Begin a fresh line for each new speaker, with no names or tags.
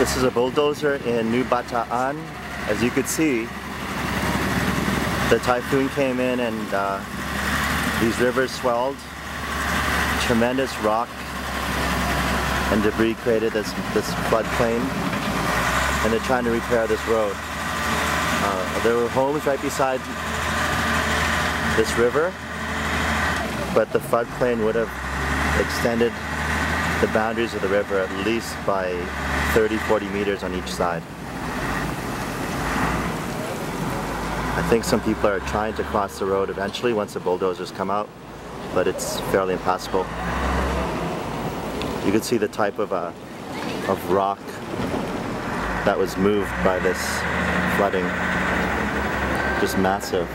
This is a bulldozer in New Bataan. As you could see, the typhoon came in and uh, these rivers swelled. Tremendous rock and debris created this, this floodplain and they're trying to repair this road. Uh, there were homes right beside this river, but the floodplain would have extended the boundaries of the river at least by 30, 40 meters on each side. I think some people are trying to cross the road eventually once the bulldozers come out, but it's fairly impossible. You can see the type of, uh, of rock that was moved by this flooding. Just massive.